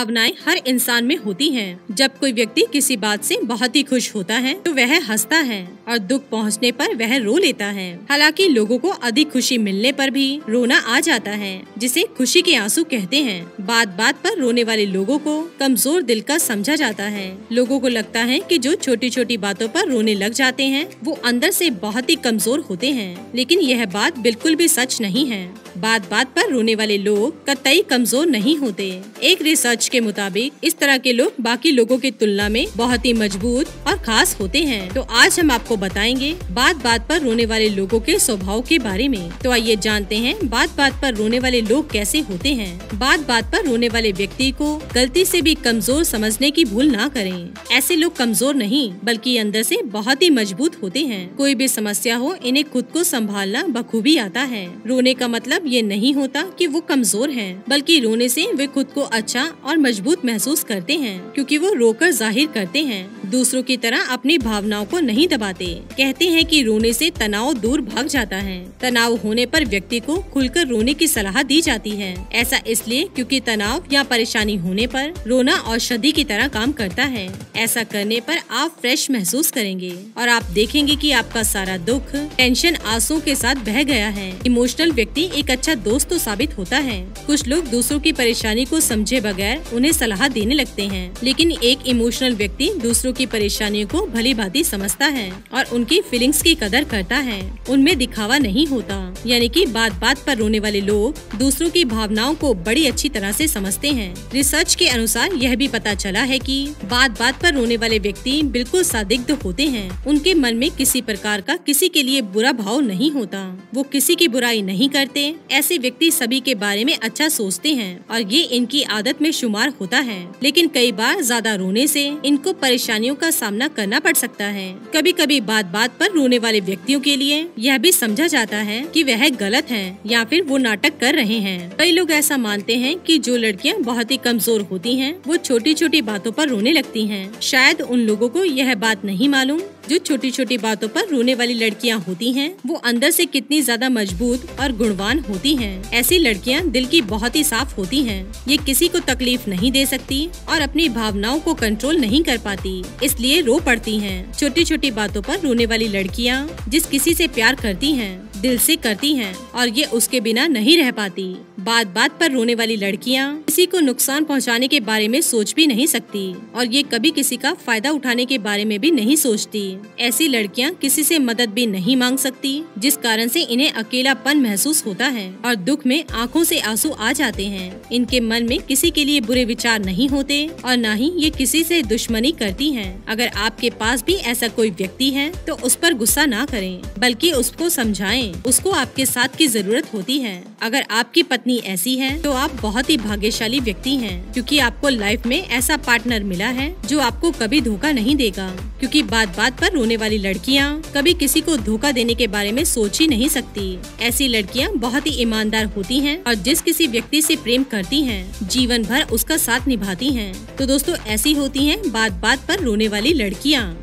भावनाएँ हर इंसान में होती हैं। जब कोई व्यक्ति किसी बात से बहुत ही खुश होता है तो वह हंसता है और दुख पहुँचने पर वह रो लेता है हालाँकि लोगों को अधिक खुशी मिलने पर भी रोना आ जाता है, जिसे खुशी के आँसू कहते हैं बात बात पर रोने वाले लोगों को कमज़ोर दिल का समझा जाता है। लोगों को लगता है कि जो छोटी छोटी बातों पर रोने लग जाते हैं, वो अंदर से बहुत ही कमज़ोर होते हैं। लेकिन यह बात बिल्कुल भी सच नहीं है। बात बात पर रोने वाले लोग कतई कमज़ोर नहीं होते। एक रिसर्च के मुताबिक इस तरह के लोग बाकी लोगों की तुलना में बहुत ही मज़बूत और खास होते हैं। तो आज हम आपको बताएँगे बात बात पर रोने वाले लोगों के स्वभाव के बारे में। तो आइए जानते हैं बात बात पर रोने वाले लोग कैसे होते हैं। बात बात पर रोने वाले व्यक्ति को गलती से भी कमज़ोर समझने की भूल ना करें। ऐसे लोग कमज़ोर नहीं बल्कि अंदर से बहुत ही मज़बूत होते हैं। कोई भी समस्या हो इन्हें खुद को संभालना बखूबी आता है। रोने का मतलब ये नहीं होता कि वो कमज़ोर हैं, बल्कि रोने से वे खुद को अच्छा और मज़बूत महसूस करते हैं क्योंकि वो रोकर ज़ाहिर करते हैं। दूसरों की तरह अपनी भावनाओं को नहीं दबाते। कहते हैं कि रोने से तनाव दूर भाग जाता है। तनाव होने पर व्यक्ति को खुलकर रोने की सलाह दी जाती है। ऐसा इसलिए क्योंकि तनाव या परेशानी होने पर रोना औषधि की तरह काम करता है। ऐसा करने पर आप फ्रेश महसूस करेंगे और आप देखेंगे कि आपका सारा दुख टेंशन आँसू के साथ बह गया है। इमोशनल व्यक्ति एक अच्छा दोस्त तो साबित होता है। कुछ लोग दूसरों की परेशानी को समझे बगैर उन्हें सलाह देने लगते हैं। लेकिन एक इमोशनल व्यक्ति दूसरों की परेशानियों को भली भांति समझता है और उनकी फीलिंग्स की कदर करता है। उनमें दिखावा नहीं होता। यानी कि बात बात पर रोने वाले लोग दूसरों की भावनाओं को बड़ी अच्छी तरह से समझते हैं। रिसर्च के अनुसार यह भी पता चला है कि बात बात पर रोने वाले व्यक्ति बिल्कुल सादिग्ध होते हैं। उनके मन में किसी प्रकार का किसी के लिए बुरा भाव नहीं होता। वो किसी की बुराई नहीं करते। ऐसे व्यक्ति सभी के बारे में अच्छा सोचते हैं और ये इनकी आदत में शुमार होता है। लेकिन कई बार ज़्यादा रोने से इनको परेशानियों का सामना करना पड़ सकता है। कभी कभी बात बात पर रोने वाले व्यक्तियों के लिए यह भी समझा जाता है कि वह गलत है या फिर वो नाटक कर रहे हैं कई लोग ऐसा मानते हैं कि जो लड़कियाँ बहुत ही कमज़ोर होती हैं, वो छोटी छोटी बातों पर रोने लगती हैं। शायद उन लोगों को यह बात नहीं मालूम जो छोटी छोटी बातों पर रोने वाली लड़कियाँ होती हैं, वो अंदर से कितनी ज़्यादा मज़बूत और गुणवान होती हैं। ऐसी लड़कियाँ दिल की बहुत ही साफ़ होती हैं। ये किसी को तकलीफ़ नहीं दे सकती और अपनी भावनाओं को कंट्रोल नहीं कर पाती इसलिए रो पड़ती हैं। छोटी छोटी बातों पर रोने वाली लड़कियाँ जिस किसी से प्यार करती हैं दिल से करती हैं और ये उसके बिना नहीं रह पाती। बात बात पर रोने वाली लड़कियाँ किसी को नुकसान पहुँचाने के बारे में सोच भी नहीं सकती और ये कभी किसी का फ़ायदा उठाने के बारे में भी नहीं सोचती। ऐसी लड़कियाँ किसी से मदद भी नहीं मांग सकती, जिस कारण से इन्हें अकेलापन महसूस होता है और दुख में आँखों से आँसू आ जाते हैं। इनके मन में किसी के लिए बुरे विचार नहीं होते और न ही ये किसी से दुश्मनी करती हैं। अगर आपके पास भी ऐसा कोई व्यक्ति है तो उस पर गुस्सा ना करें, बल्कि उसको समझाएँ। उसको आपके साथ की ज़रूरत होती है। अगर आपकी पत्नी ऐसी है तो आप बहुत ही भाग्यशाली व्यक्ति हैं, क्योंकि आपको लाइफ में ऐसा पार्टनर मिला है, जो आपको कभी धोखा नहीं देगा। क्योंकि बात बात पर रोने वाली लड़कियाँ कभी किसी को धोखा देने के बारे में सोच ही नहीं सकती। ऐसी लड़कियाँ बहुत ही ईमानदार होती हैं और जिस किसी व्यक्ति से प्रेम करती हैं, जीवन भर उसका साथ निभाती हैं। तो दोस्तों, ऐसी होती हैं बात बात पर रोने वाली लड़कियाँ।